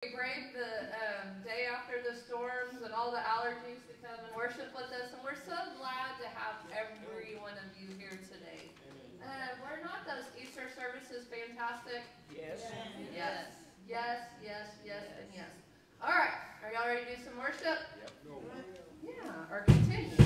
We braved the um, day after the storms and all the allergies to come and worship with us, and we're so glad to have every one of you here today. Uh, were not those Easter services fantastic? Yes. Yes, yes, yes, yes, and yes. All right, are y'all ready to do some worship? Yeah, or continue.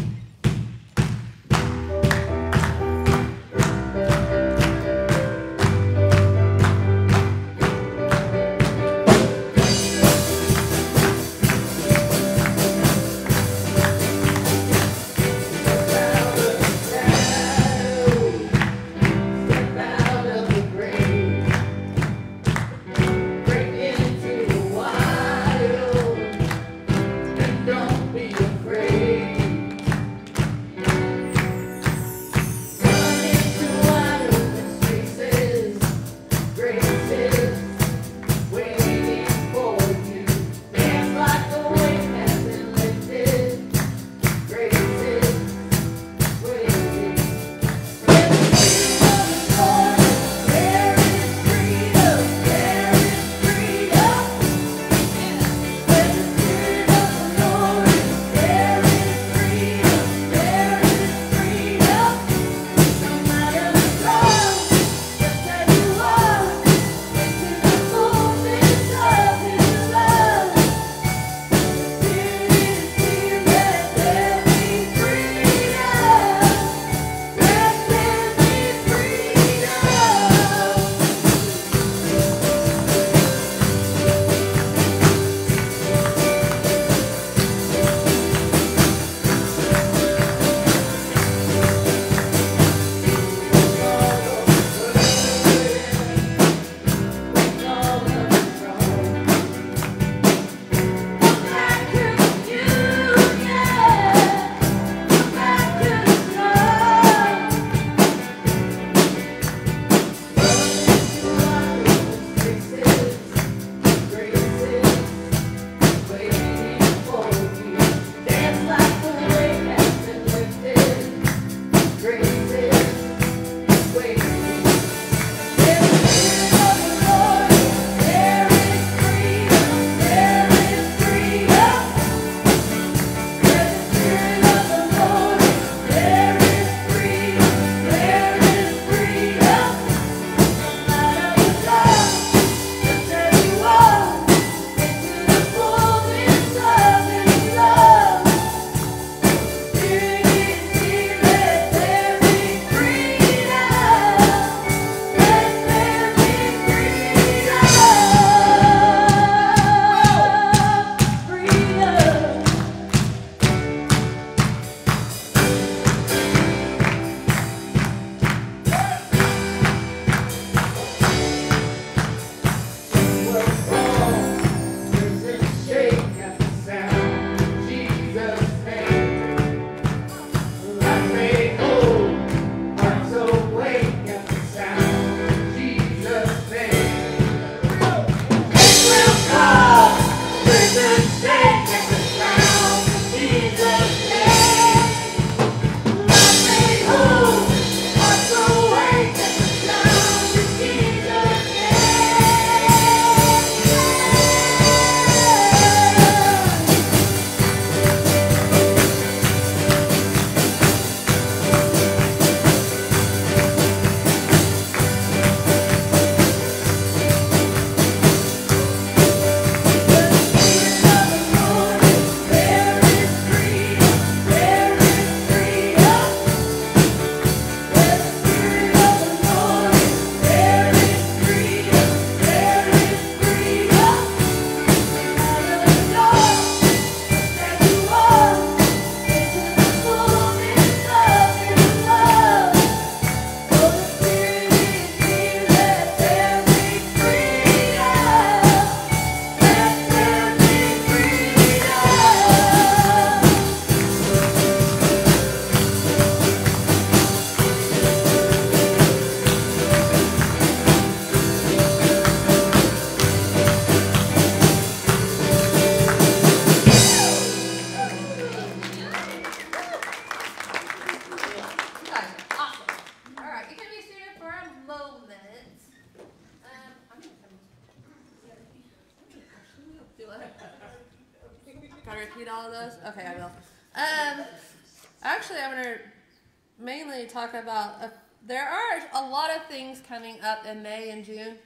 Talk about. A, there are a lot of things coming up in May and June.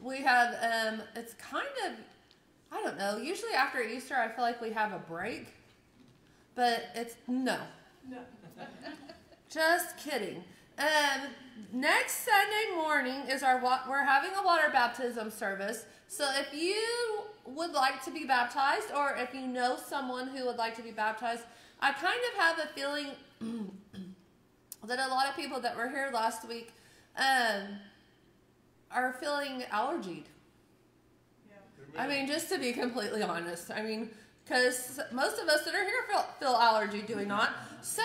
We have. Um, it's kind of. I don't know. Usually after Easter, I feel like we have a break, but it's no. No. Just kidding. Um, next Sunday morning is our we're having a water baptism service. So if you would like to be baptized, or if you know someone who would like to be baptized, I kind of have a feeling that a lot of people that were here last week um, are feeling allergied. Yeah. I mean, just to be completely honest, I mean, because most of us that are here feel, feel allergy, do we not? So,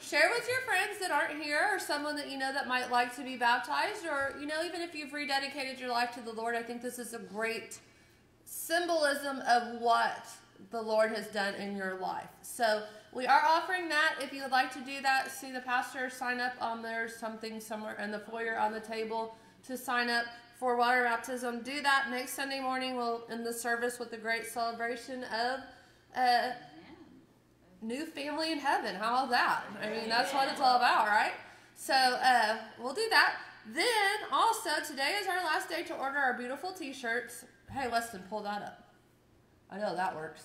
share with your friends that aren't here or someone that you know that might like to be baptized, or, you know, even if you've rededicated your life to the Lord, I think this is a great symbolism of what the Lord has done in your life. So, we are offering that. If you would like to do that, see the pastor, sign up on there, something somewhere in the foyer on the table to sign up for water baptism. Do that next Sunday morning. We'll end the service with a great celebration of uh, new family in heaven. How about that? I mean, that's what it's all about, right? So uh, we'll do that. Then also today is our last day to order our beautiful T-shirts. Hey, Weston, pull that up. I know that works.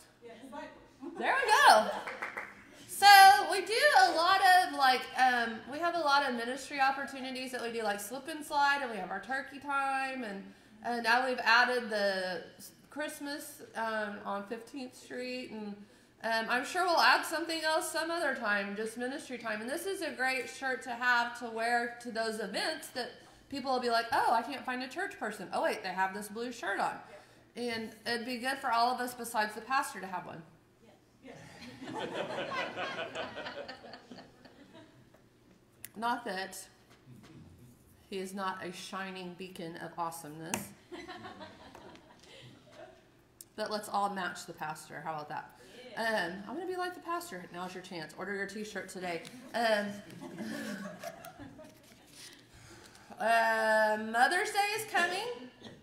There we go. So we do a lot of like um, we have a lot of ministry opportunities that we do like slip and slide, and we have our turkey time, and and now we've added the Christmas um, on 15th Street, and um, I'm sure we'll add something else some other time, just ministry time. And this is a great shirt to have to wear to those events that people will be like, oh, I can't find a church person. Oh, wait, they have this blue shirt on. And it'd be good for all of us besides the pastor to have one. not that he is not a shining beacon of awesomeness. but let's all match the pastor. How about that? Um, I'm going to be like the pastor. Now's your chance. Order your t shirt today. Um, uh, Mother's Day is coming,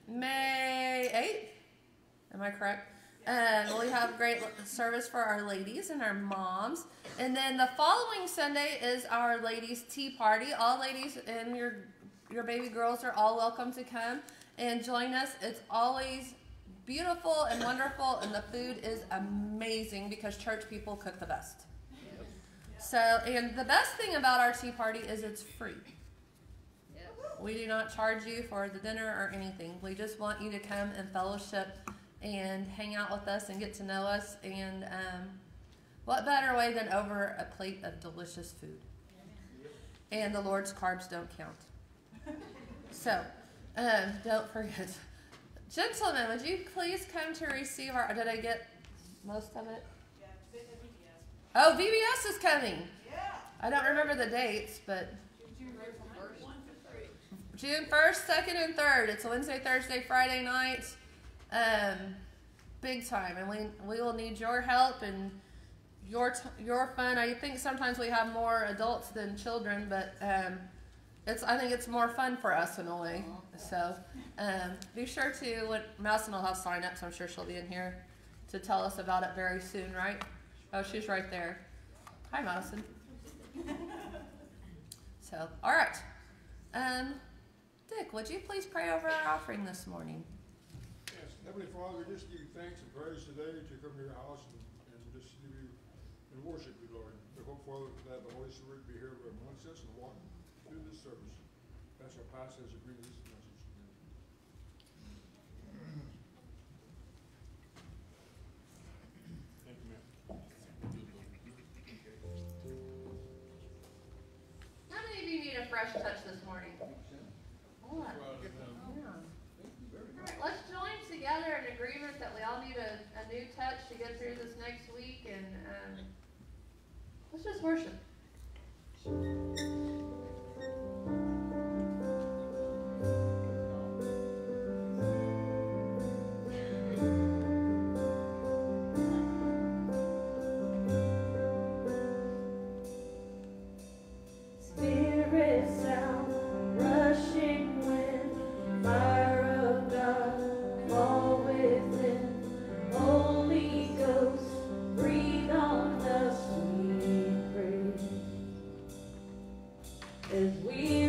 May 8th. Am I correct? And we have great service for our ladies and our moms. And then the following Sunday is our ladies' tea party. All ladies and your your baby girls are all welcome to come and join us. It's always beautiful and wonderful, and the food is amazing because church people cook the best. So, and the best thing about our tea party is it's free. We do not charge you for the dinner or anything. We just want you to come and fellowship and hang out with us and get to know us. And um, what better way than over a plate of delicious food? And the Lord's carbs don't count. So, um, don't forget. Gentlemen, would you please come to receive our. Did I get most of it? Oh, VBS is coming. Yeah. I don't remember the dates, but. June 1st, 2nd, and 3rd. It's Wednesday, Thursday, Friday night. Um, big time. And we, we will need your help and your, your fun. I think sometimes we have more adults than children, but um, it's I think it's more fun for us in a way. So um, be sure to, when Madison will have sign-ups, I'm sure she'll be in here to tell us about it very soon, right? Oh, she's right there. Hi, Madison. so, all right. Um, Dick, would you please pray over our offering this morning? Heavenly Father, we just give you thanks and praise today to come to your house and, and just give you and worship you, Lord. We hope, Father, that the Holy Spirit be here amongst us and walk through this service. That's our pastor as worship. as we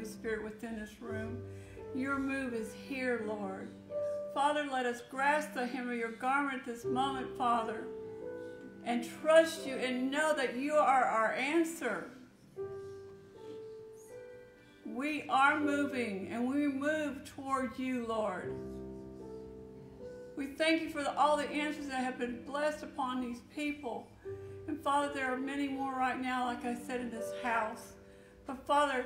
Holy Spirit, within this room. Your move is here, Lord. Father, let us grasp the hem of your garment this moment, Father, and trust you and know that you are our answer. We are moving and we move toward you, Lord. We thank you for the, all the answers that have been blessed upon these people. And Father, there are many more right now, like I said, in this house. But Father,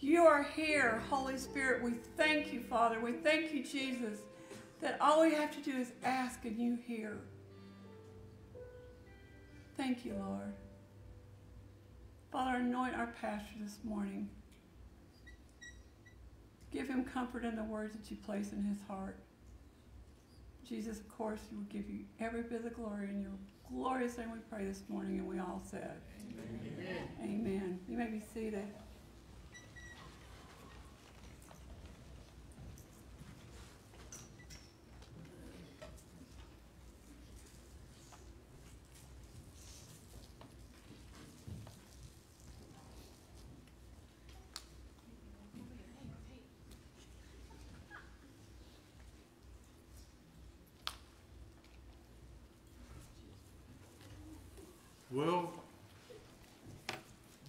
you are here, Holy Spirit. We thank you, Father. We thank you, Jesus, that all we have to do is ask and you hear. Thank you, Lord. Father, anoint our pastor this morning. Give him comfort in the words that you place in his heart. Jesus, of course, he will give you every bit of glory in your glorious name we pray this morning, and we all said, Amen. Amen. You may be seated. Well,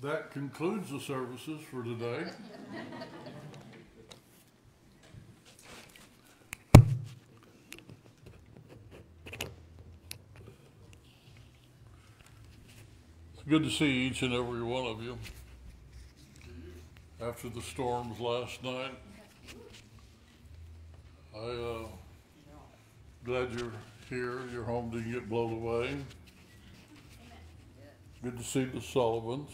that concludes the services for today. It's good to see each and every one of you after the storms last night. I, uh, glad you're here. Your home didn't get blown away. Good to see the Sullivans.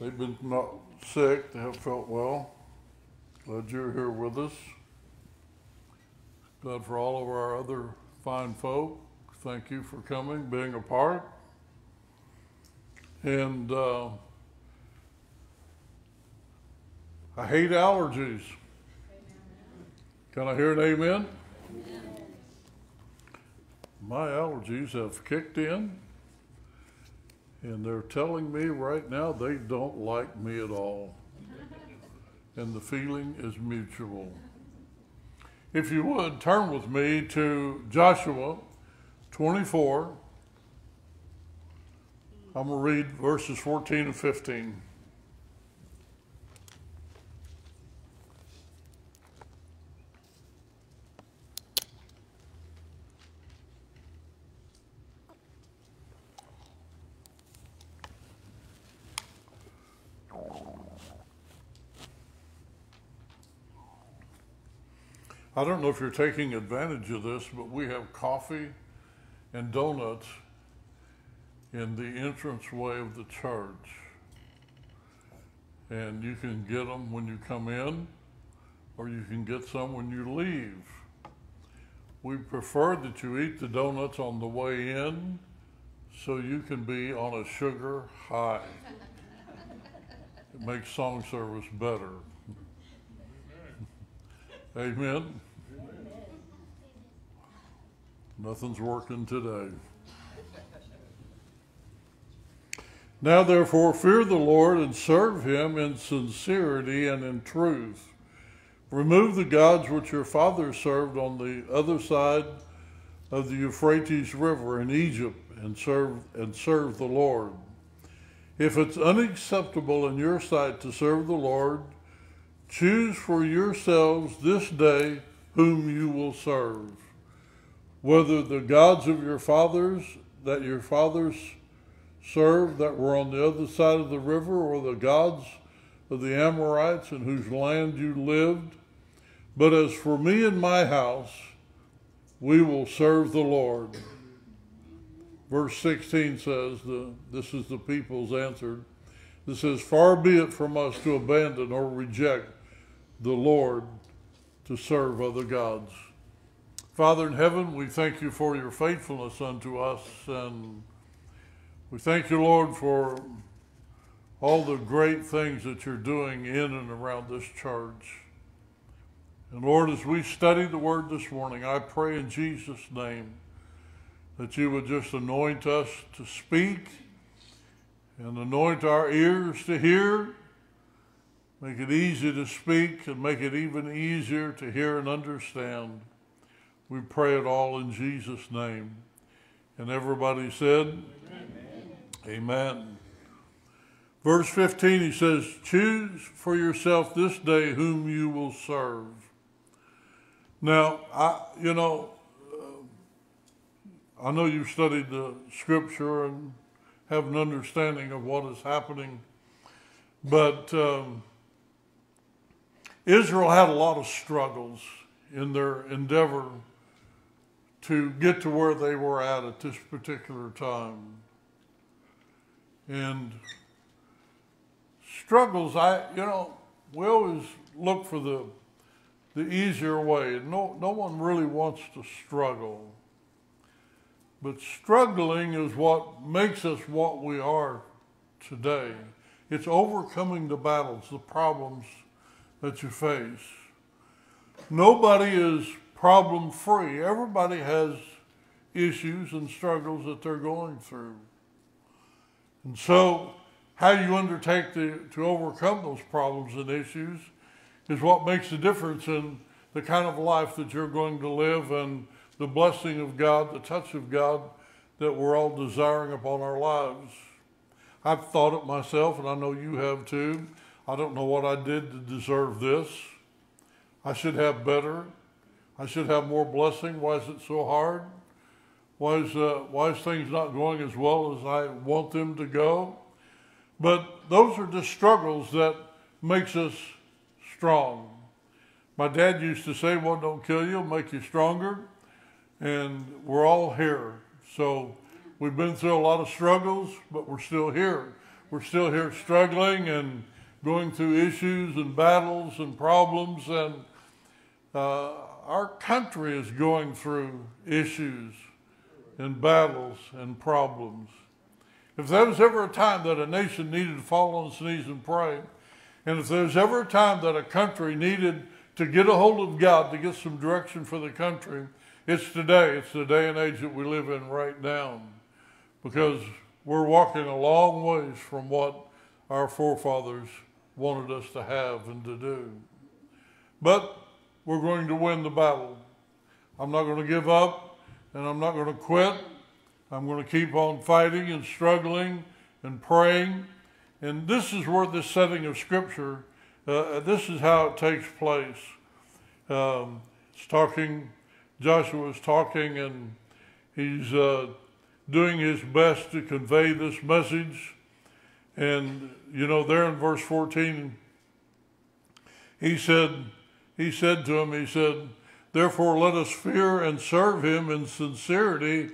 They've been not sick, they have felt well. Glad you're here with us. Glad for all of our other fine folk. Thank you for coming, being a part. And uh, I hate allergies. Can I hear an amen? My allergies have kicked in. And they're telling me right now they don't like me at all. And the feeling is mutual. If you would, turn with me to Joshua 24. I'm going to read verses 14 and 15. I don't know if you're taking advantage of this, but we have coffee and donuts in the entranceway of the church. And you can get them when you come in, or you can get some when you leave. We prefer that you eat the donuts on the way in so you can be on a sugar high. It makes song service better. Amen. Nothing's working today. Now, therefore, fear the Lord and serve him in sincerity and in truth. Remove the gods which your fathers served on the other side of the Euphrates River in Egypt and serve and serve the Lord. If it's unacceptable in your sight to serve the Lord, Choose for yourselves this day whom you will serve, whether the gods of your fathers that your fathers served that were on the other side of the river, or the gods of the Amorites in whose land you lived. But as for me and my house, we will serve the Lord. Verse 16 says, the, This is the people's answer. This says, Far be it from us to abandon or reject the Lord to serve other gods. Father in heaven, we thank you for your faithfulness unto us, and we thank you, Lord, for all the great things that you're doing in and around this church. And Lord, as we study the word this morning, I pray in Jesus' name that you would just anoint us to speak and anoint our ears to hear. Make it easy to speak and make it even easier to hear and understand. We pray it all in Jesus' name. And everybody said, Amen. Amen. Verse 15, he says, Choose for yourself this day whom you will serve. Now, I, you know, uh, I know you've studied the scripture and have an understanding of what is happening, but um, Israel had a lot of struggles in their endeavor to get to where they were at at this particular time. And struggles, I, you know, we always look for the, the easier way. No, no one really wants to struggle. But struggling is what makes us what we are today. It's overcoming the battles, the problems that you face. Nobody is problem free. Everybody has issues and struggles that they're going through. And so, how you undertake to, to overcome those problems and issues is what makes the difference in the kind of life that you're going to live and the blessing of God, the touch of God that we're all desiring upon our lives. I've thought it myself, and I know you have too. I don't know what I did to deserve this. I should have better. I should have more blessing. Why is it so hard? Why is, uh, why is things not going as well as I want them to go? But those are the struggles that makes us strong. My dad used to say, what don't kill you make you stronger. And we're all here. So we've been through a lot of struggles, but we're still here. We're still here struggling and going through issues and battles and problems. And uh, our country is going through issues and battles and problems. If there was ever a time that a nation needed to fall on its knees and pray, and if there's ever a time that a country needed to get a hold of God to get some direction for the country, it's today. It's the day and age that we live in right now. Because we're walking a long ways from what our forefathers wanted us to have and to do. But we're going to win the battle. I'm not going to give up and I'm not going to quit. I'm going to keep on fighting and struggling and praying. And this is where this setting of Scripture, uh, this is how it takes place. Um, it's talking, Joshua is talking, and he's uh, doing his best to convey this message. And, you know, there in verse 14, he said, he said to him, he said, Therefore let us fear and serve him in sincerity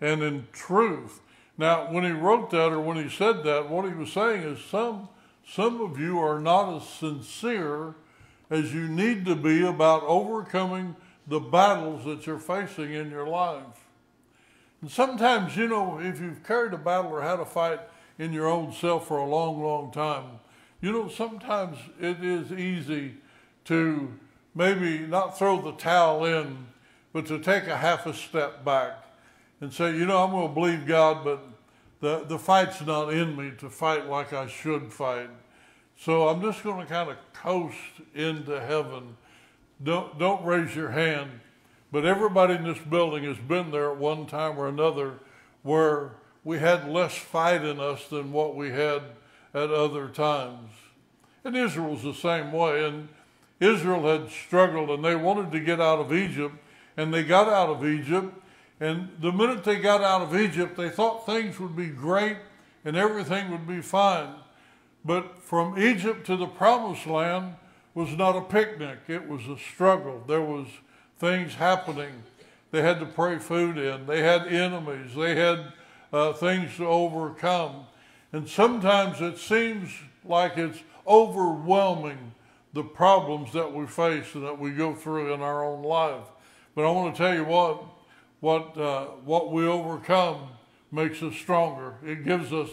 and in truth. Now, when he wrote that or when he said that, what he was saying is some, some of you are not as sincere as you need to be about overcoming the battles that you're facing in your life. And sometimes, you know, if you've carried a battle or had a fight in your own self for a long, long time, you know, sometimes it is easy to maybe not throw the towel in, but to take a half a step back and say, you know, I'm going to believe God, but the, the fight's not in me to fight like I should fight. So I'm just going to kind of coast into heaven. Don't, don't raise your hand. But everybody in this building has been there at one time or another where we had less fight in us than what we had at other times. And Israel's the same way. And Israel had struggled and they wanted to get out of Egypt, and they got out of Egypt. And the minute they got out of Egypt, they thought things would be great and everything would be fine. But from Egypt to the promised land was not a picnic, it was a struggle. There was things happening. They had to pray food in, they had enemies, they had uh, things to overcome. And sometimes it seems like it's overwhelming the problems that we face and that we go through in our own life. But I want to tell you what, what, uh, what we overcome makes us stronger. It gives us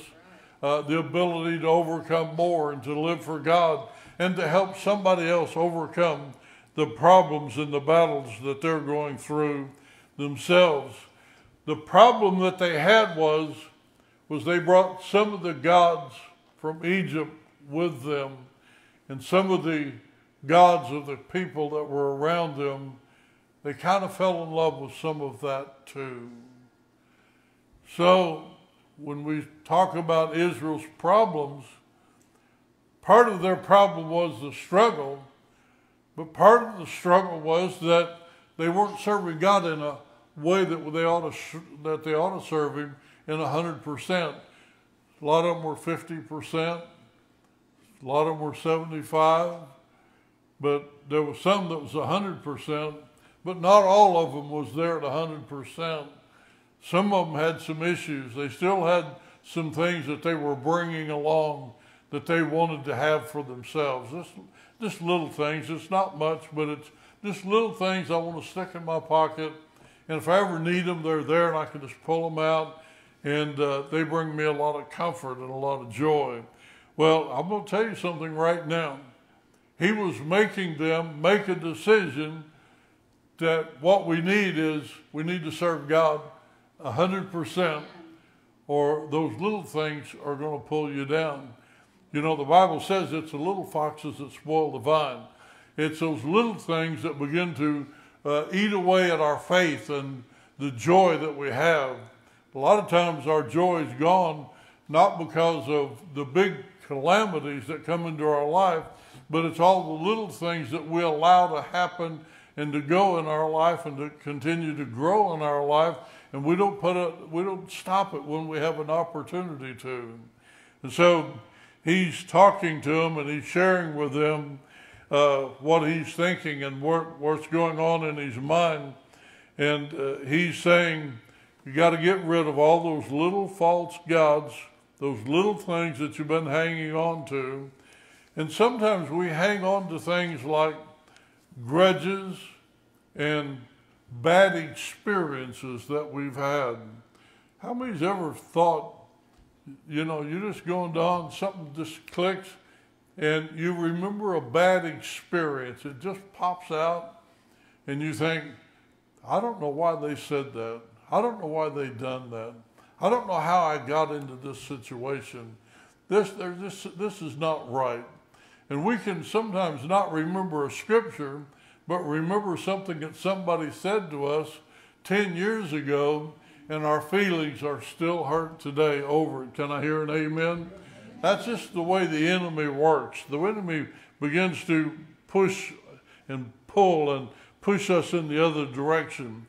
uh, the ability to overcome more and to live for God and to help somebody else overcome the problems and the battles that they're going through themselves. The problem that they had was was they brought some of the gods from Egypt with them and some of the gods of the people that were around them. They kind of fell in love with some of that too. So when we talk about Israel's problems, part of their problem was the struggle, but part of the struggle was that they weren't serving God in a way that they ought to that they ought to serve Him in hundred percent. A lot of them were fifty percent. A lot of them were seventy-five, but there was some that was hundred percent. But not all of them was there at hundred percent. Some of them had some issues. They still had some things that they were bringing along that they wanted to have for themselves. Just, just little things. It's not much, but it's just little things I want to stick in my pocket. And if I ever need them, they're there and I can just pull them out. And uh, they bring me a lot of comfort and a lot of joy. Well, I'm going to tell you something right now. He was making them make a decision that what we need is we need to serve God 100%, or those little things are going to pull you down. You know, the Bible says it's the little foxes that spoil the vine. It's those little things that begin to uh, eat away at our faith and the joy that we have. A lot of times our joy is gone not because of the big calamities that come into our life, but it's all the little things that we allow to happen and to go in our life and to continue to grow in our life. And we don't put it, we don't stop it when we have an opportunity to. And so he's talking to them and he's sharing with them uh, what he's thinking and what, what's going on in his mind. And uh, he's saying, you got to get rid of all those little false gods, those little things that you've been hanging on to. And sometimes we hang on to things like grudges and bad experiences that we've had. How many's ever thought, you know, you're just going down, something just clicks, and you remember a bad experience. It just pops out, and you think, I don't know why they said that. I don't know why they done that. I don't know how I got into this situation. This, this, this is not right. And we can sometimes not remember a scripture, but remember something that somebody said to us 10 years ago, and our feelings are still hurt today over it. Can I hear an amen? That's just the way the enemy works. The enemy begins to push and pull and push us in the other direction.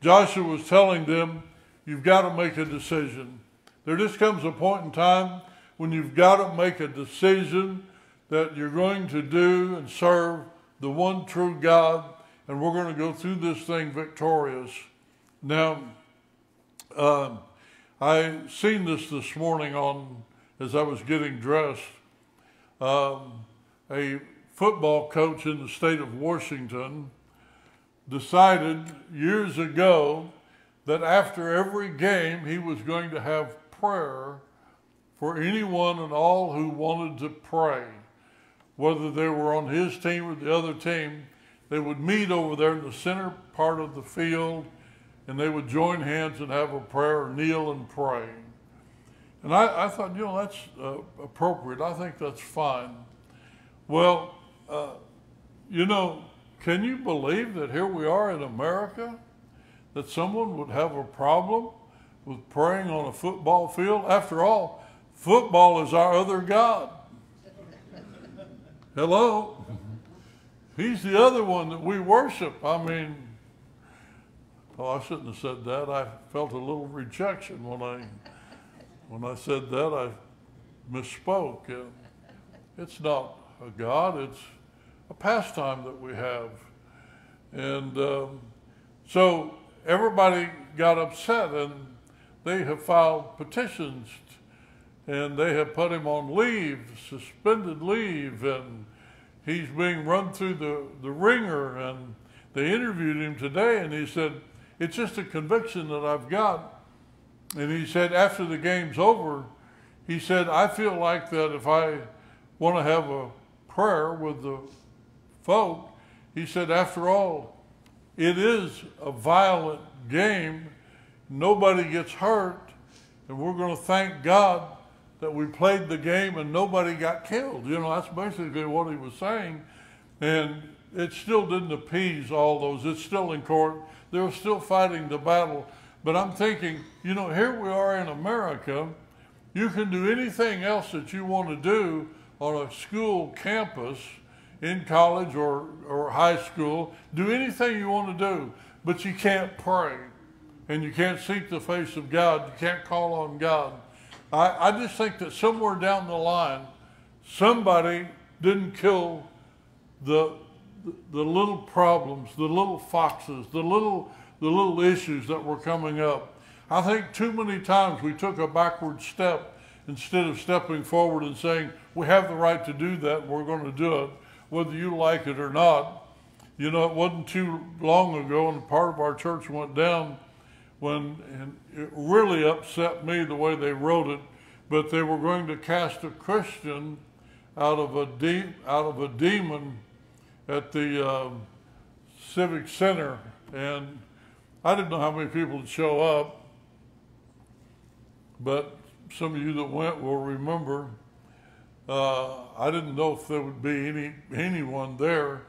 Joshua was telling them, You've got to make a decision. There just comes a point in time when you've got to make a decision that you're going to do and serve the one true God, and we're going to go through this thing victorious. Now, uh, I seen this this morning on as I was getting dressed. Um, a football coach in the state of Washington decided years ago that after every game he was going to have prayer for anyone and all who wanted to pray whether they were on his team or the other team, they would meet over there in the center part of the field and they would join hands and have a prayer kneel and pray. And I, I thought, you know, that's uh, appropriate. I think that's fine. Well, uh, you know, can you believe that here we are in America, that someone would have a problem with praying on a football field? After all, football is our other God. Hello? He's the other one that we worship. I mean, oh, I shouldn't have said that. I felt a little rejection when I when I said that. I misspoke. It's not a God. It's a pastime that we have, and um, so everybody got upset, and they have filed petitions and they have put him on leave, suspended leave, and he's being run through the, the wringer. And they interviewed him today, and he said, It's just a conviction that I've got. And he said, after the game's over, he said, I feel like that if I want to have a prayer with the folk, he said, after all, it is a violent game. Nobody gets hurt and we're going to thank God that we played the game and nobody got killed. You know, that's basically what he was saying. And it still didn't appease all those. It's still in court. They're still fighting the battle. But I'm thinking, you know, here we are in America. You can do anything else that you want to do on a school campus, in college or, or high school. Do anything you want to do, but you can't pray. And you can't seek the face of God. You can't call on God. I, I just think that somewhere down the line, somebody didn't kill the, the little problems, the little foxes, the little, the little issues that were coming up. I think too many times we took a backward step instead of stepping forward and saying, we have the right to do that, we're going to do it, whether you like it or not. You know, it wasn't too long ago, and part of our church went down when, and it really upset me the way they wrote it, but they were going to cast a Christian out of a, de- out of a demon at the um, Civic Center, and I didn't know how many people would show up, but some of you that went will remember. Uh, I didn't know if there would be any anyone there.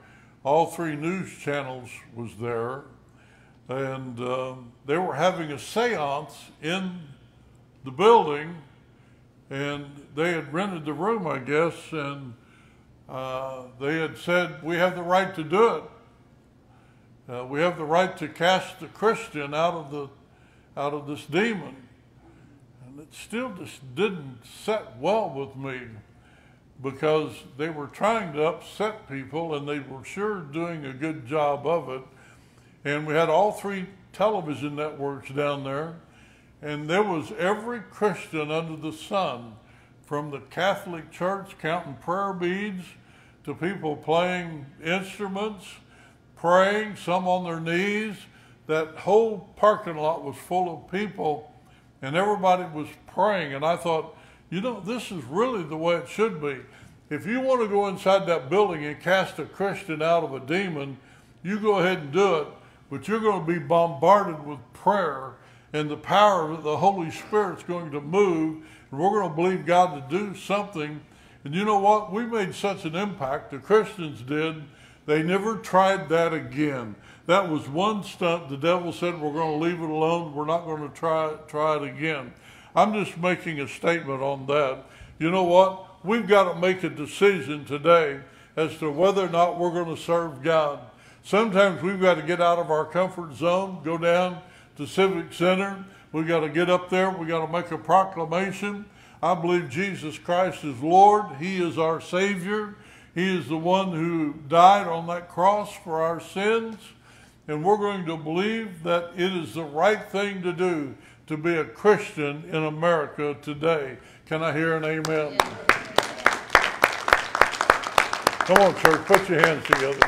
All three news channels was there, and um, they were having a séance in the building, and they had rented the room, I guess, and uh, they had said, We have the right to do it. Uh, we have the right to cast the Christian out of, the, out of this demon. And it still just didn't set well with me because they were trying to upset people and they were sure doing a good job of it. And we had all three television networks down there, and there was every Christian under the sun from the Catholic Church counting prayer beads to people playing instruments, praying, some on their knees. That whole parking lot was full of people, and everybody was praying. And I thought, you know, this is really the way it should be. If you want to go inside that building and cast a Christian out of a demon, you go ahead and do it, but you're going to be bombarded with prayer, and the power of the Holy Spirit's going to move and we're going to believe God to do something. And you know what? We made such an impact, the Christians did, they never tried that again. That was one stunt. The devil said, We're going to leave it alone. We're not going to try, try it again. I'm just making a statement on that. You know what? We've got to make a decision today as to whether or not we're going to serve God. Sometimes we've got to get out of our comfort zone, go down to Civic Center, We've got to get up there. We've got to make a proclamation. I believe Jesus Christ is Lord. He is our Savior. He is the one who died on that cross for our sins. And we're going to believe that it is the right thing to do to be a Christian in America today. Can I hear an amen? Come on, church, put your hands together.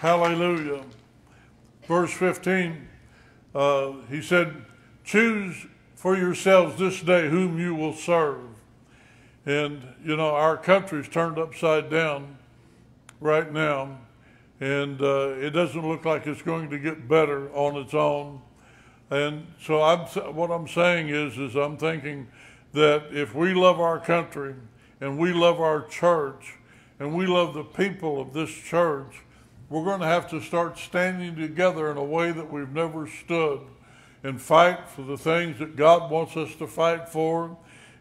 Hallelujah. Verse 15 uh, he said, Choose for yourselves this day whom you will serve. And, you know, our country's turned upside down right now, and uh, it doesn't look like it's going to get better on its own. And so I'm, what I'm saying is, is I'm thinking that if we love our country and we love our church and we love the people of this church, we're going to have to start standing together in a way that we've never stood and fight for the things that God wants us to fight for.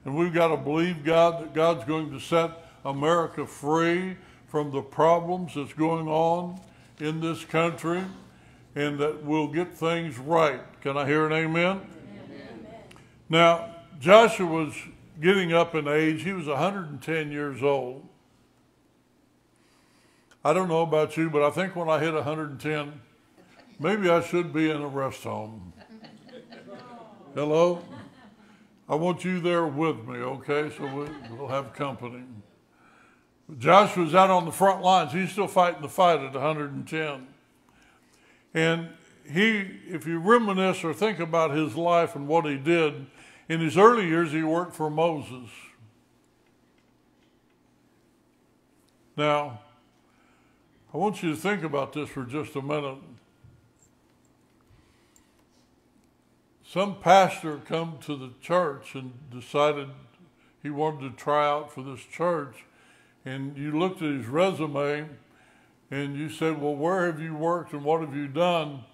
And we've got to believe God that God's going to set America free from the problems that's going on in this country and that we'll get things right. Can I hear an amen? amen. Now, Joshua was getting up in age. He was 110 years old. I don't know about you, but I think when I hit 110, maybe I should be in a rest home. Hello? I want you there with me, okay? So we, will have company. Joshua's out on the front lines. He's still fighting the fight at 110. And he, if you reminisce or think about his life and what he did, in his early years, he worked for Moses. Now, I want you to think about this for just a minute. some pastor come to the church and decided he wanted to try out for this church, and you looked at his resume and you said, Well, where have you worked and what have you done?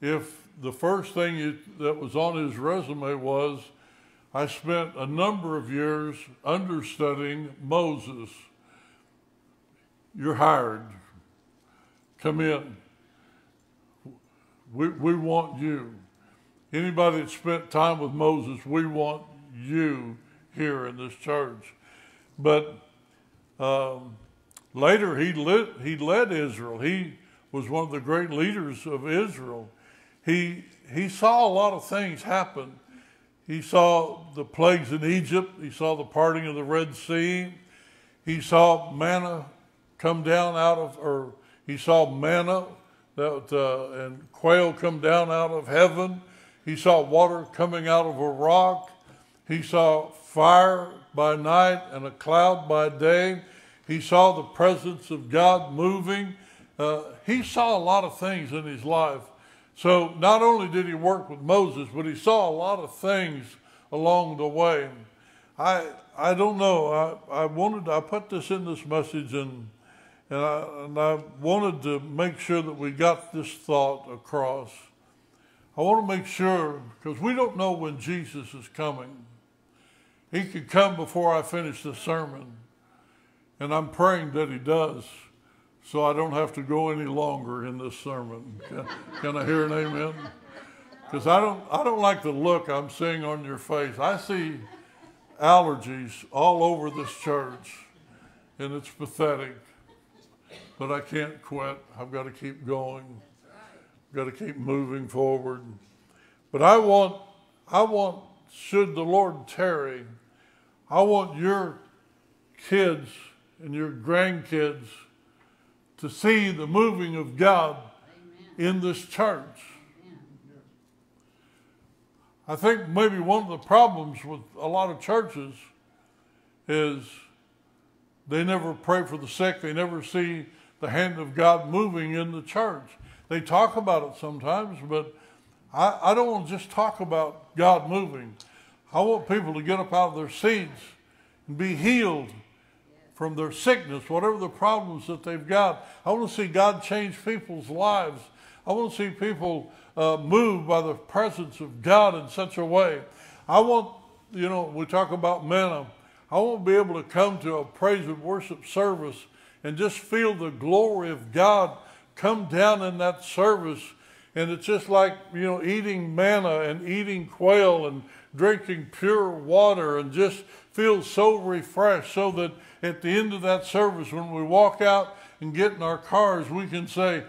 If the first thing that was on his resume was, I spent a number of years understudying Moses, you're hired. Come in. We, we want you. Anybody that spent time with Moses, we want you here in this church. But um, later, he led, he led Israel. He was one of the great leaders of Israel. He, he saw a lot of things happen. He saw the plagues in Egypt. He saw the parting of the Red Sea. He saw manna come down out of, or he saw manna that, uh, and quail come down out of heaven. He saw water coming out of a rock. He saw fire by night and a cloud by day. He saw the presence of God moving. Uh, he saw a lot of things in his life. So not only did he work with Moses, but he saw a lot of things along the way. I I don't know. I, I wanted I put this in this message and and I, and I wanted to make sure that we got this thought across. I want to make sure because we don't know when Jesus is coming. He could come before I finish the sermon, and I'm praying that he does so I don't have to go any longer in this sermon. Can, can I hear an amen? Because I don't, I don't like the look I'm seeing on your face. I see allergies all over this church, and it's pathetic. But I can't quit. I've got to keep going. I've got to keep moving forward. But I want, I want, should the Lord tarry, I want your kids and your grandkids to see the moving of God in this church. I think maybe one of the problems with a lot of churches is they never pray for the sick, they never see the hand of God moving in the church. They talk about it sometimes, but I, I don't want to just talk about God moving. I want people to get up out of their seats and be healed from their sickness, whatever the problems that they've got. I want to see God change people's lives. I want to see people uh, moved by the presence of God in such a way. I want, you know, we talk about manna. I want to be able to come to a praise and worship service and just feel the glory of God come down in that service. And it's just like, you know, eating manna and eating quail and drinking pure water and just feel so refreshed so that at the end of that service, when we walk out and get in our cars, we can say,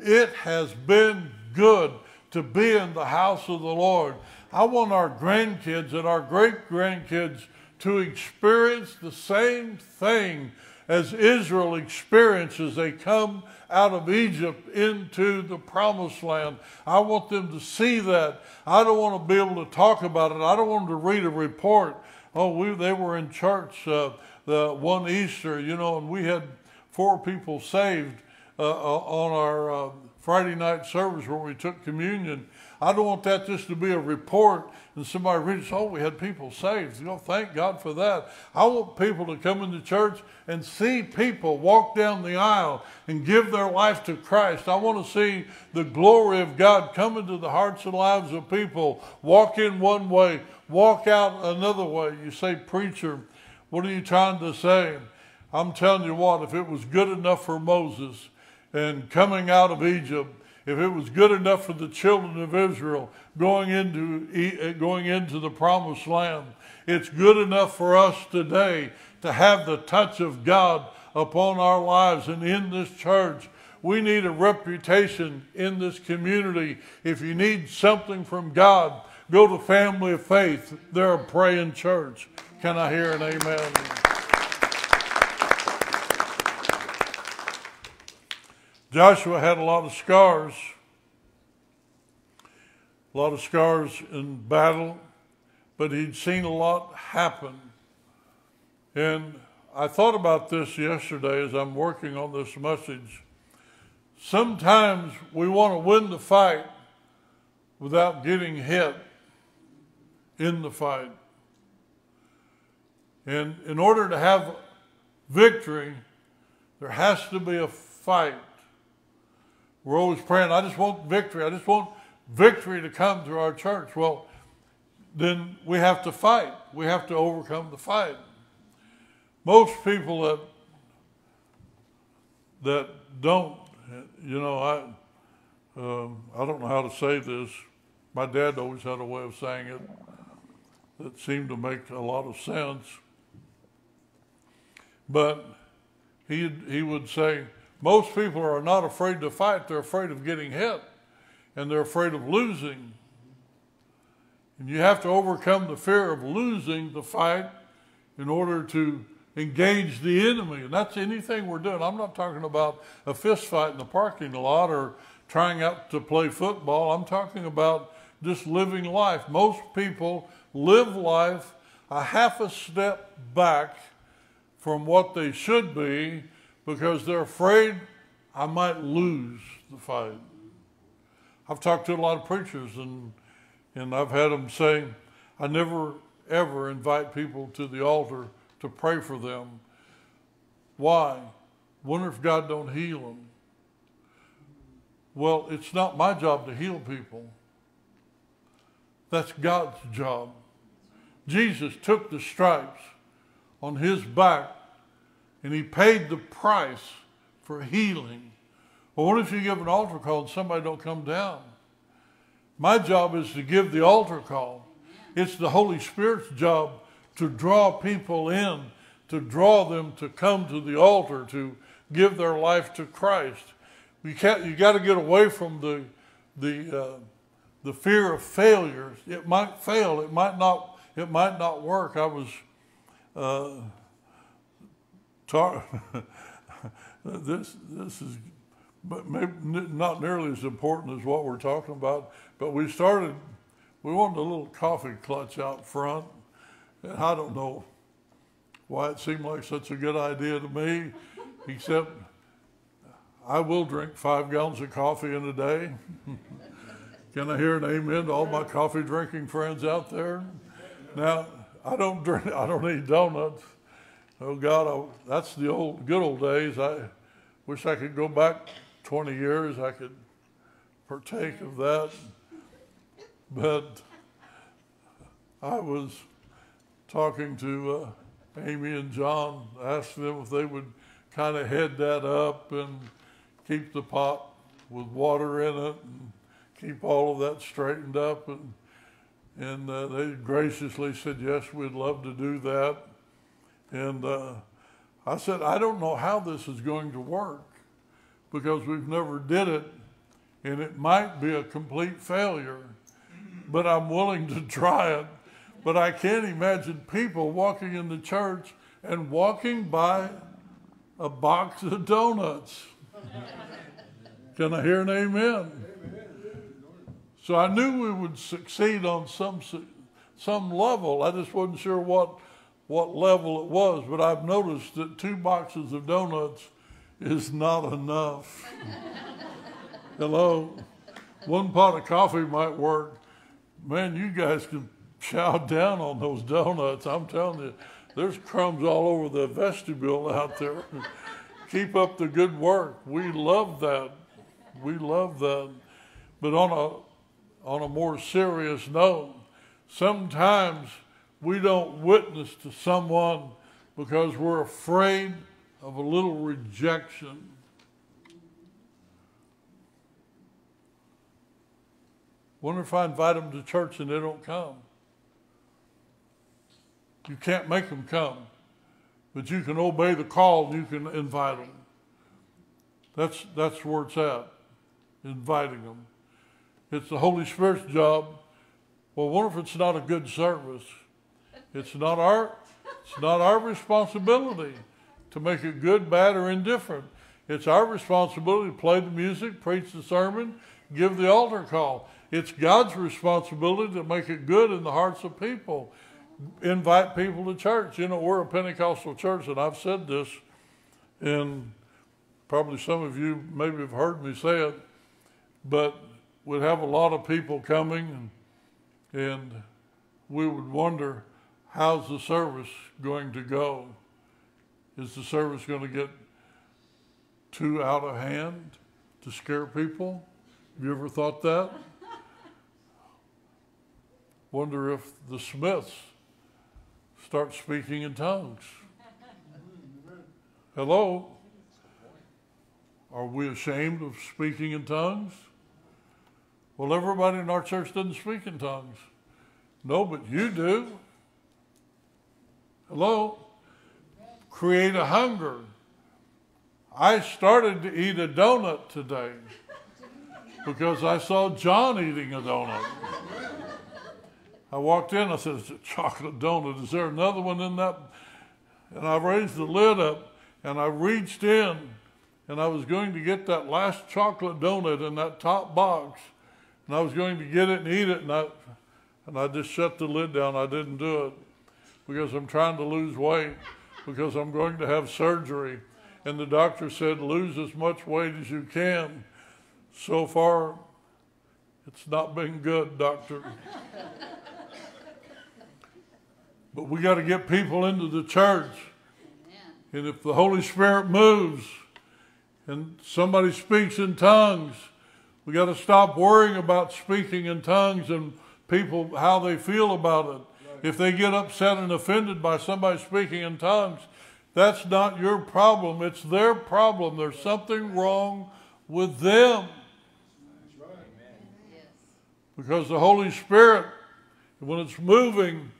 It has been good to be in the house of the Lord. I want our grandkids and our great grandkids to experience the same thing as Israel experienced as they come out of Egypt into the promised land. I want them to see that. I don't want to be able to talk about it. I don't want them to read a report. Oh, we, they were in church uh, the one Easter, you know, and we had four people saved uh, uh, on our uh, Friday night service where we took communion. I don't want that just to be a report and somebody reads, oh, we had people saved. You know, thank God for that. I want people to come into church and see people walk down the aisle and give their life to Christ. I want to see the glory of God come into the hearts and lives of people. Walk in one way, walk out another way. You say, preacher, what are you trying to say? I'm telling you what, if it was good enough for Moses and coming out of Egypt, if it was good enough for the children of Israel going into, uh, going into the promised land, it's good enough for us today to have the touch of God upon our lives and in this church. We need a reputation in this community. If you need something from God, go to Family of Faith. They're a praying church. Can I hear an amen? Joshua had a lot of scars, a lot of scars in battle, but he'd seen a lot happen. And I thought about this yesterday as I'm working on this message. Sometimes we want to win the fight without getting hit. in the fight. And in order to have victory, there has to be a fight. We're always praying, I just want victory. I just want victory to come to our church. Well, then we have to fight. We have to overcome the fight. Most people that that don't, you know, I um, I don't know how to say this. My dad always had a way of saying it that seemed to make a lot of sense. But he he would say most people are not afraid to fight; they're afraid of getting hit, and they're afraid of losing. And you have to overcome the fear of losing the fight in order to engage the enemy. And that's anything we're doing. I'm not talking about a fist fight in the parking lot or trying out to play football. I'm talking about just living life. Most people live life a half a step back from what they should be because they're afraid I might lose the fight. I've talked to a lot of preachers and and I've had them say, I never ever invite people to the altar to pray for them. Why? Wonder if God don't heal them. Well, it's not my job to heal people. That's God's job. Jesus took the stripes on his back and he paid the price for healing. Well, what if you give an altar call and somebody don't come down? My job is to give the altar call. It's the Holy Spirit's job to draw people in, to draw them to come to the altar, to give their life to Christ. You can't. You got to get away from the the uh, the fear of failure. It might fail. It might not. It might not work. I was. Uh, talk, this this is but maybe not nearly as important as what we're talking about. But we started, we wanted a little coffee clutch out front, and I don't know why it seemed like such a good idea to me, except I will drink five gallons of coffee in a day. Can I hear an amen to all my coffee drinking friends out there? Now, I don't drink, I don't eat donuts. Oh God, I, that's the old, good old days. I wish I could go back 20 years, I could partake of that. But I was talking to uh, Amy and John, asking them if they would kind of head that up and keep the pot with water in it and keep all of that straightened up. And, and uh, they graciously said, yes, we'd love to do that. And uh, I said, I don't know how this is going to work because we've never did it and it might be a complete failure, but I'm willing to try it. But I can't imagine people walking in the church and walking by a box of donuts. Can I hear an amen? So I knew we would succeed on some some level. I just wasn't sure what what level it was, but I've noticed that two boxes of donuts is not enough. Hello? One pot of coffee might work. Man, you guys can chow down on those donuts. I'm telling you, there's crumbs all over the vestibule out there. Keep up the good work. We love that. We love that. But on a on a more serious note, sometimes we don't witness to someone because we're afraid of a little rejection. Wonder if I invite them to church and they don't come. You can't make them come, but you can obey the call and you can invite them. That's, that's where it's at, inviting them. It's the Holy Spirit's job. Well, what if it's not a good service? It's not our, it's not our responsibility to make it good, bad, or indifferent. It's our responsibility to play the music, preach the sermon, give the altar call. It's God's responsibility to make it good in the hearts of people. Invite people to church. You know, we're a Pentecostal church, and I've said this, and probably some of you maybe have heard me say it, but we'd have a lot of people coming, and, and we would wonder how's the service going to go? Is the service going to get too out of hand to scare people? Have you ever thought that? Wonder if the Smiths start speaking in tongues. Hello? Are we ashamed of speaking in tongues? Well, everybody in our church doesn't speak in tongues. No, but you do. Hello? Create a hunger. I started to eat a donut today because I saw John eating a donut. I walked in, I said, It's a chocolate donut. Is there another one in that? And I raised the lid up and I reached in and I was going to get that last chocolate donut in that top box. And I was going to get it and eat it, and I, and I just shut the lid down. I didn't do it because I'm trying to lose weight because I'm going to have surgery. And the doctor said, lose as much weight as you can. So far, it's not been good, doctor. but we got to get people into the church. And if the Holy Spirit moves and somebody speaks in tongues, we got to stop worrying about speaking in tongues and people how they feel about it. If they get upset and offended by somebody speaking in tongues, that's not your problem. It's their problem. There's something wrong with them. Because the Holy Spirit, when it's moving,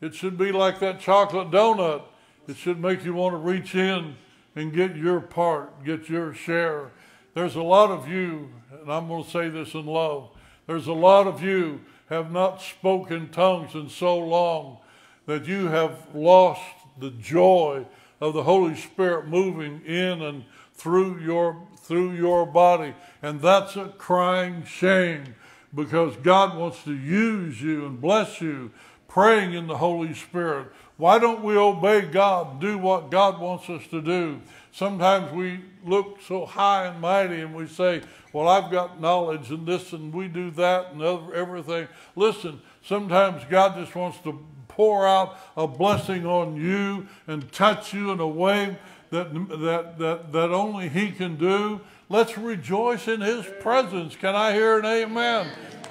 it should be like that chocolate donut. It should make you want to reach in and get your part, get your share. There's a lot of you, and I'm going to say this in love, there's a lot of you have not spoken tongues in so long that you have lost the joy of the Holy Spirit moving in and through your through your body. And that's a crying shame because God wants to use you and bless you praying in the Holy Spirit. Why don't we obey God do what God wants us to do? Sometimes we look so high and mighty and we say, Well, I've got knowledge and this and we do that and other, everything. Listen, sometimes God just wants to pour out a blessing on you and touch you in a way that, that, that, that only He can do. Let's rejoice in His presence. Can I hear an amen?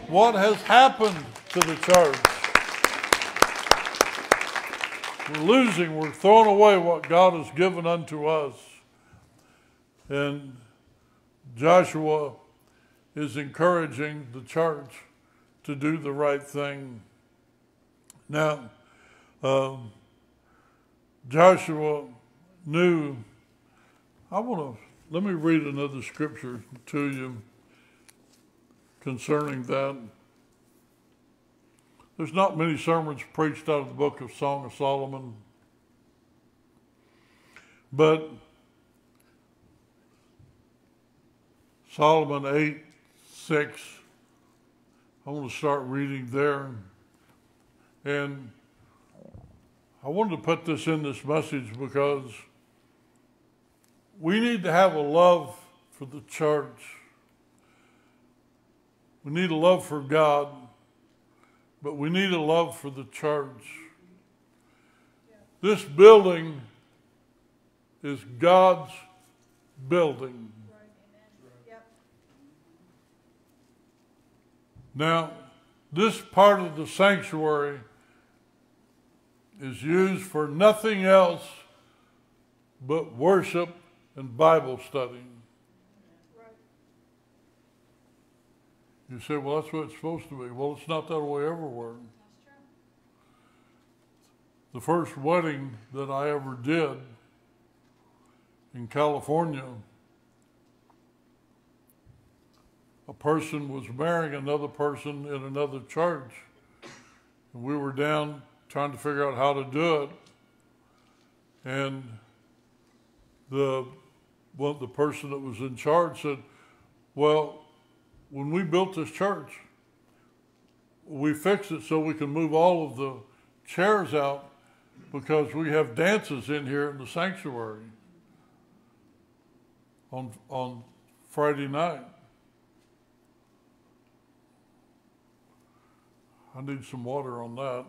What has happened to the church? We're losing, we're throwing away what God has given unto us. And Joshua is encouraging the church to do the right thing. Now, um, Joshua knew, I want to, let me read another scripture to you concerning that. There's not many sermons preached out of the book of Song of Solomon, but Solomon 8 6, I want to start reading there. And I wanted to put this in this message because we need to have a love for the church. We need a love for God, but we need a love for the church. This building is God's building. Now, this part of the sanctuary is used for nothing else but worship and Bible study. You say, well, that's what it's supposed to be. Well, it's not that way everywhere. The first wedding that I ever did in California, a person was marrying another person in another church. And we were down trying to figure out how to do it. And the well, the person that was in charge said, Well, when we built this church, we fixed it so we can move all of the chairs out because we have dances in here in the sanctuary on on Friday night. I need some water on that.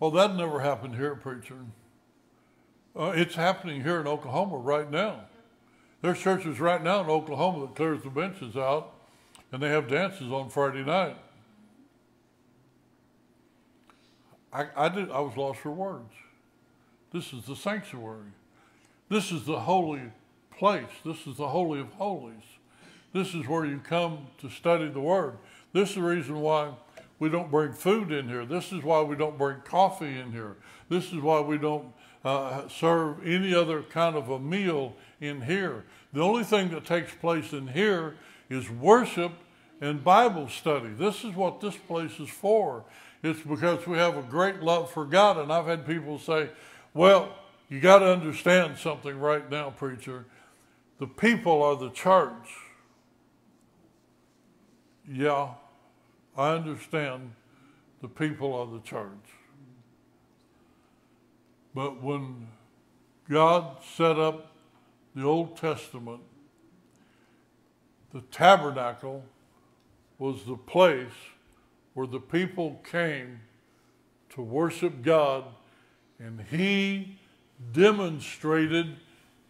well, that never happened here, preacher. Uh, it's happening here in Oklahoma right now. There's churches right now in Oklahoma that clears the benches out, and they have dances on Friday night. I, I did. I was lost for words. This is the sanctuary. This is the holy place. This is the holy of holies. This is where you come to study the word. This is the reason why we don't bring food in here. This is why we don't bring coffee in here. This is why we don't uh, serve any other kind of a meal in here. The only thing that takes place in here is worship and Bible study. This is what this place is for. It's because we have a great love for God. And I've had people say, well, you got to understand something right now, preacher. The people are the church. Yeah, I understand the people of the church. But when God set up the Old Testament, the tabernacle was the place where the people came to worship God, and He demonstrated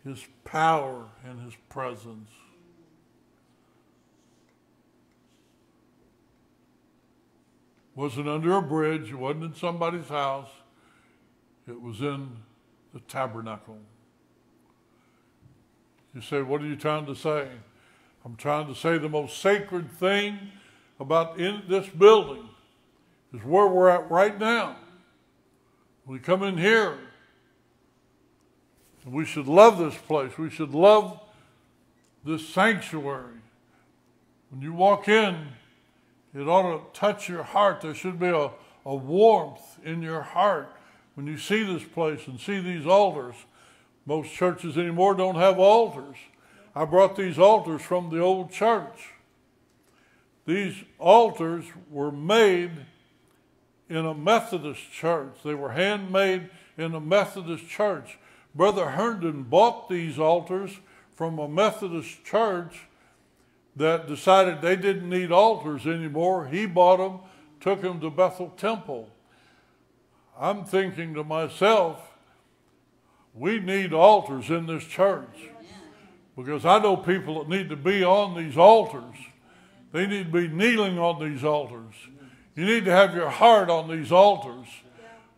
His power and His presence. Wasn't under a bridge, it wasn't in somebody's house, it was in the tabernacle. You say, What are you trying to say? I'm trying to say the most sacred thing about in this building is where we're at right now. We come in here, we should love this place. We should love this sanctuary. When you walk in, it ought to touch your heart. There should be a, a warmth in your heart when you see this place and see these altars. Most churches anymore don't have altars. I brought these altars from the old church. These altars were made in a Methodist church. They were handmade in a Methodist church. Brother Herndon bought these altars from a Methodist church that decided they didn't need altars anymore. He bought them, took them to Bethel Temple. I'm thinking to myself, we need altars in this church because I know people that need to be on these altars. They need to be kneeling on these altars. You need to have your heart on these altars.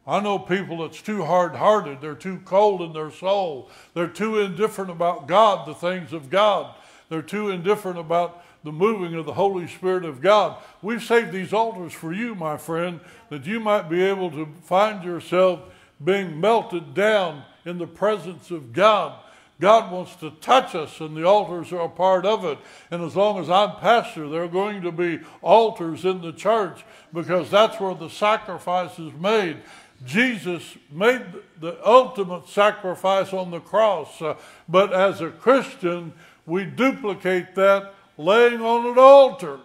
I know people that's too hard hearted. They're too cold in their soul. They're too indifferent about God, the things of God. They're too indifferent about the moving of the Holy Spirit of God. We've saved these altars for you, my friend, that you might be able to find yourself being melted down in the presence of God. God wants to touch us, and the altars are a part of it. And as long as I'm pastor, there are going to be altars in the church because that's where the sacrifice is made. Jesus made the ultimate sacrifice on the cross, uh, but as a Christian, we duplicate that laying on an altar.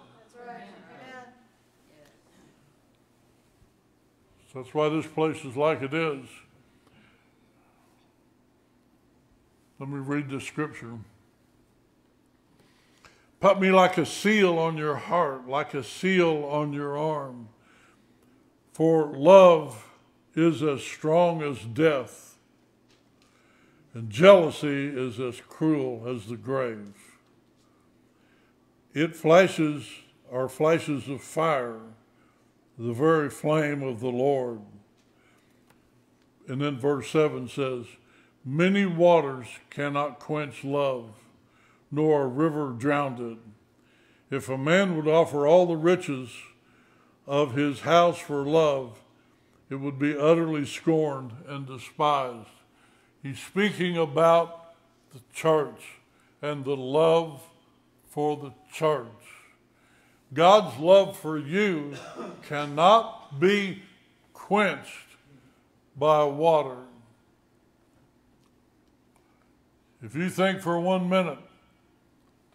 So that's why this place is like it is. Let me read the scripture. Put me like a seal on your heart, like a seal on your arm. For love is as strong as death and jealousy is as cruel as the grave. It flashes are flashes of fire, the very flame of the Lord. And then verse 7 says, Many waters cannot quench love, nor a river drown it. If a man would offer all the riches of his house for love, it would be utterly scorned and despised. He's speaking about the church and the love for the church. God's love for you cannot be quenched by water. If you think for one minute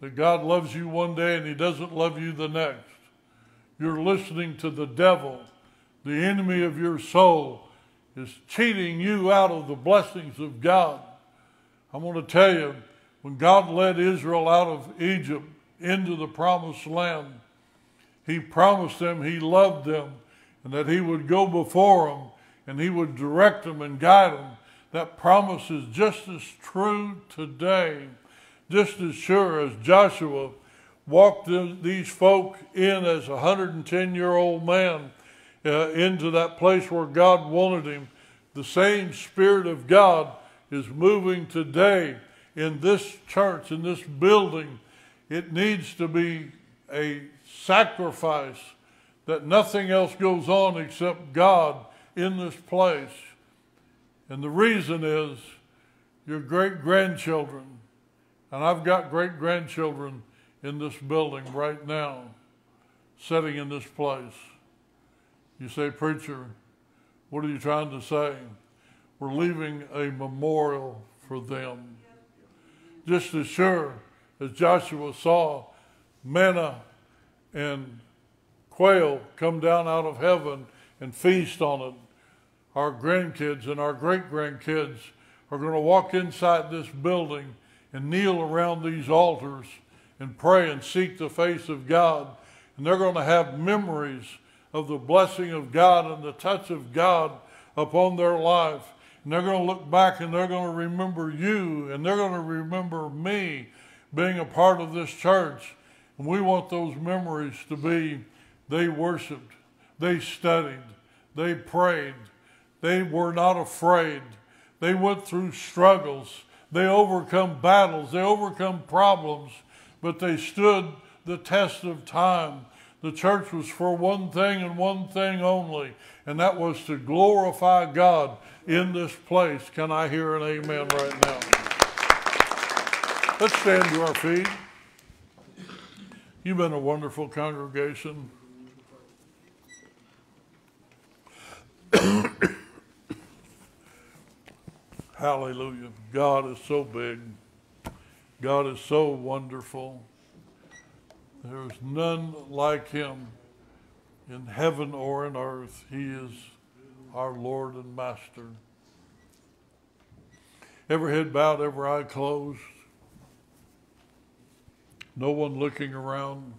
that God loves you one day and he doesn't love you the next, you're listening to the devil, the enemy of your soul, is cheating you out of the blessings of God. I'm going to tell you, when God led Israel out of Egypt into the promised land, He promised them He loved them and that He would go before them and He would direct them and guide them. That promise is just as true today, just as sure as Joshua walked these folk in as a 110 year old man uh, into that place where God wanted him. The same Spirit of God is moving today in this church, in this building. It needs to be a sacrifice that nothing else goes on except God in this place. And the reason is your great grandchildren, and I've got great grandchildren in this building right now, sitting in this place. You say, Preacher, what are you trying to say? We're leaving a memorial for them. Just as sure as Joshua saw manna and quail come down out of heaven and feast on it, our grandkids and our great grandkids are going to walk inside this building and kneel around these altars and pray and seek the face of God. And they're going to have memories of the blessing of God and the touch of God upon their life. And they're going to look back and they're going to remember you and they're going to remember me being a part of this church. And we want those memories to be they worshiped, they studied, they prayed, they were not afraid, they went through struggles, they overcome battles, they overcome problems, but they stood the test of time. The church was for one thing and one thing only, and that was to glorify God in this place. Can I hear an amen right now? Let's stand to our feet. You've been a wonderful congregation. Hallelujah. God is so big. God is so wonderful. There is none like him in heaven or in earth. He is our Lord and Master. Every head bowed, every eye closed. No one looking around.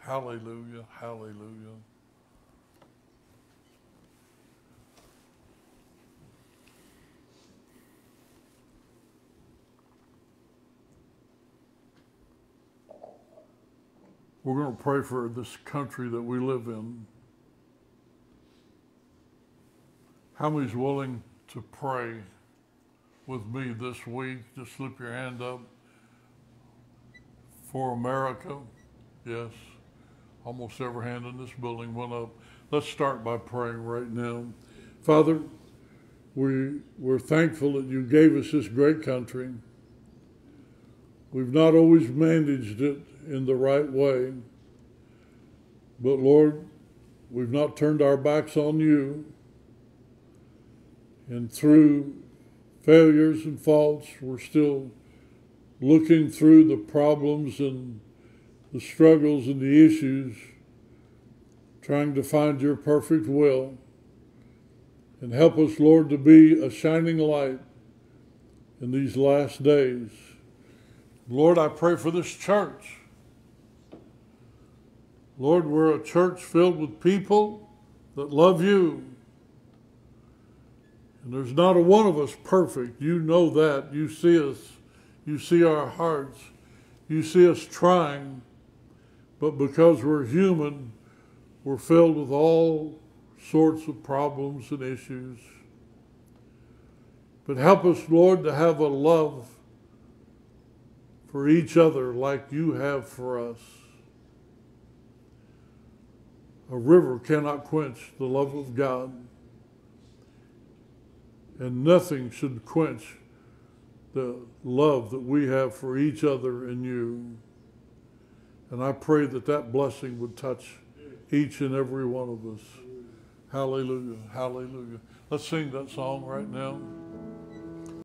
Hallelujah, hallelujah. We're going to pray for this country that we live in. How many's willing to pray with me this week? Just slip your hand up. For America, yes. Almost every hand in this building went up. Let's start by praying right now. Father, we, we're thankful that you gave us this great country. We've not always managed it in the right way. But Lord, we've not turned our backs on you. And through failures and faults, we're still looking through the problems and the struggles and the issues, trying to find your perfect will. And help us, Lord, to be a shining light in these last days. Lord, I pray for this church. Lord, we're a church filled with people that love you. And there's not a one of us perfect. You know that. You see us. You see our hearts. You see us trying. But because we're human, we're filled with all sorts of problems and issues. But help us, Lord, to have a love for each other like you have for us. A river cannot quench the love of God, and nothing should quench the love that we have for each other and you. And I pray that that blessing would touch each and every one of us. Hallelujah. Hallelujah. Let's sing that song right now.